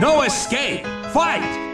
No escape! Fight!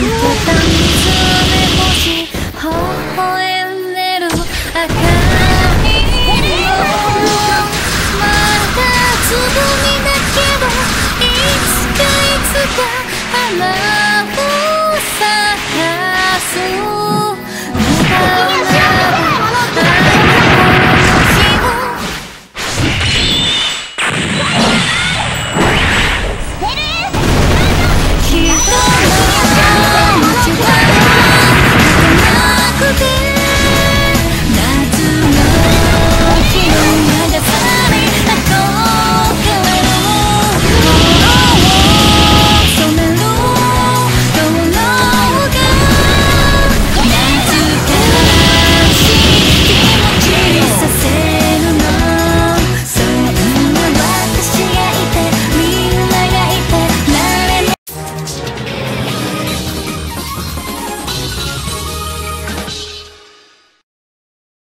つけた水